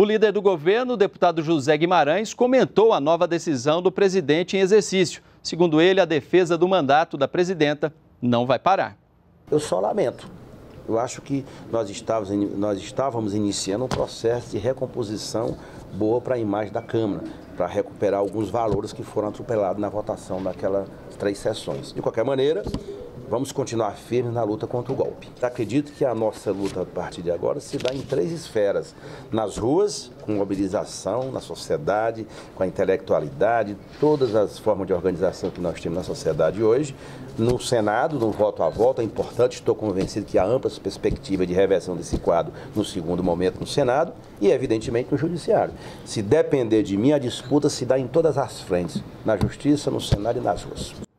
O líder do governo, deputado José Guimarães, comentou a nova decisão do presidente em exercício. Segundo ele, a defesa do mandato da presidenta não vai parar. Eu só lamento. Eu acho que nós estávamos, nós estávamos iniciando um processo de recomposição boa para a imagem da Câmara, para recuperar alguns valores que foram atropelados na votação daquelas três sessões. De qualquer maneira, vamos continuar firmes na luta contra o golpe. Acredito que a nossa luta a partir de agora se dá em três esferas: nas ruas, com mobilização, na sociedade, com a intelectualidade, todas as formas de organização que nós temos na sociedade hoje. No Senado, no voto a voto, é importante, estou convencido que há amplas perspectivas de reversão desse quadro no segundo momento no Senado e, evidentemente, no Judiciário. Se depender de mim, a disputa se dá em todas as frentes, na Justiça, no Senado e nas ruas.